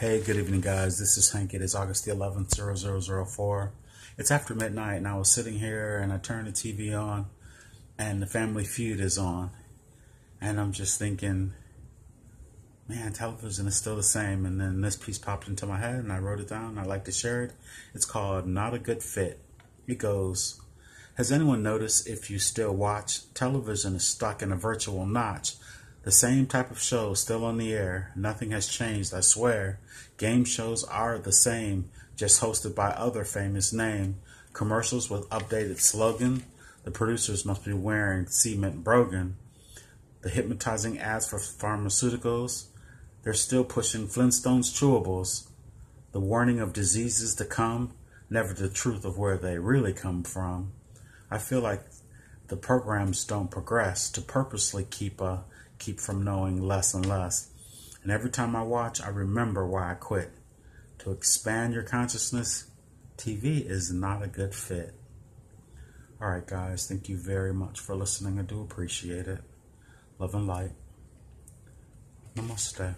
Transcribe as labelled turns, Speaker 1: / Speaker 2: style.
Speaker 1: Hey, good evening, guys. This is Hank. It is August the 11th, 0004. It's after midnight, and I was sitting here and I turned the TV on, and the Family Feud is on. And I'm just thinking, man, television is still the same. And then this piece popped into my head, and I wrote it down. I'd like to share it. It's called Not a Good Fit. It goes, Has anyone noticed if you still watch, television is stuck in a virtual notch? The same type of show still on the air. Nothing has changed, I swear. Game shows are the same, just hosted by other famous name. Commercials with updated slogan. The producers must be wearing cement brogan. The hypnotizing ads for pharmaceuticals. They're still pushing Flintstones chewables. The warning of diseases to come, never the truth of where they really come from. I feel like the programs don't progress to purposely keep a keep from knowing less and less. And every time I watch, I remember why I quit. To expand your consciousness, TV is not a good fit. All right, guys, thank you very much for listening. I do appreciate it. Love and light. Namaste.